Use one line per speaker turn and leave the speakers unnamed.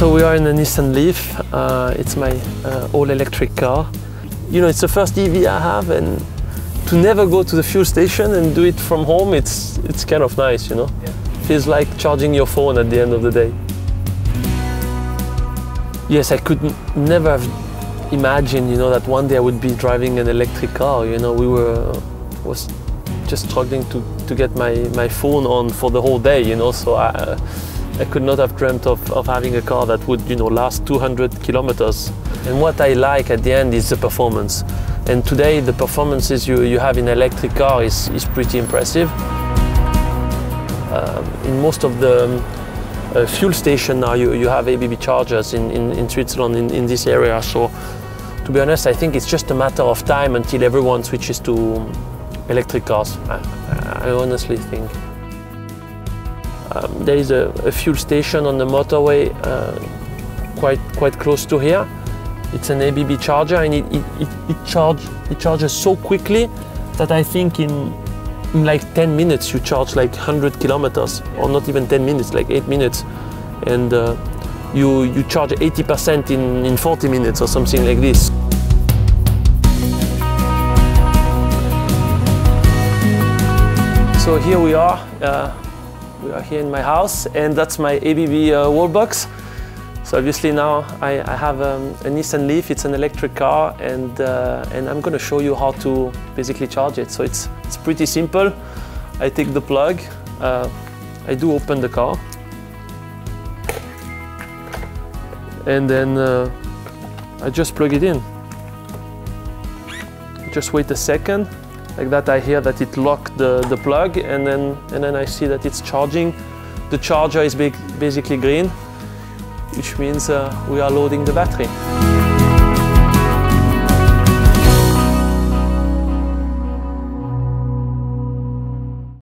So we are in a Nissan Leaf. Uh, it's my uh, all-electric car. You know, it's the first EV I have, and to never go to the fuel station and do it from home, it's it's kind of nice. You know,
Yeah.
feels like charging your phone at the end of the day. Yes, I could never have imagined, you know, that one day I would be driving an electric car. You know, we were was just struggling to, to get my, my phone on for the whole day. You know, so I I could not have dreamt of, of having a car that would, you know, last 200 kilometers. And what I like at the end is the performance. And today, the performances you, you have in electric car is, is pretty impressive. Um, in most of the um, uh, fuel station now, you, you have ABB chargers in, in, in Switzerland in, in this area. So, to be honest, I think it's just a matter of time until everyone switches to electric cars. I, I honestly think. Um, there is a, a fuel station on the motorway uh, quite quite close to here. It's an ABB charger, and it it, it, it, charge, it charges so quickly that I think in in like 10 minutes you charge like 100 kilometers, or not even 10 minutes, like 8 minutes, and uh, you you charge 80% in in 40 minutes or something like this. So here we are. Uh, we are here in my house, and that's my ABB uh, wall box. So obviously now I, I have um, a Nissan Leaf. It's an electric car, and uh, and I'm going to show you how to basically charge it. So it's it's pretty simple. I take the plug. Uh, I do open the car, and then uh, I just plug it in. Just wait a second. Like that, I hear that it locked the, the plug, and then and then I see that it's charging. The charger is big, basically green, which means uh, we are loading the battery.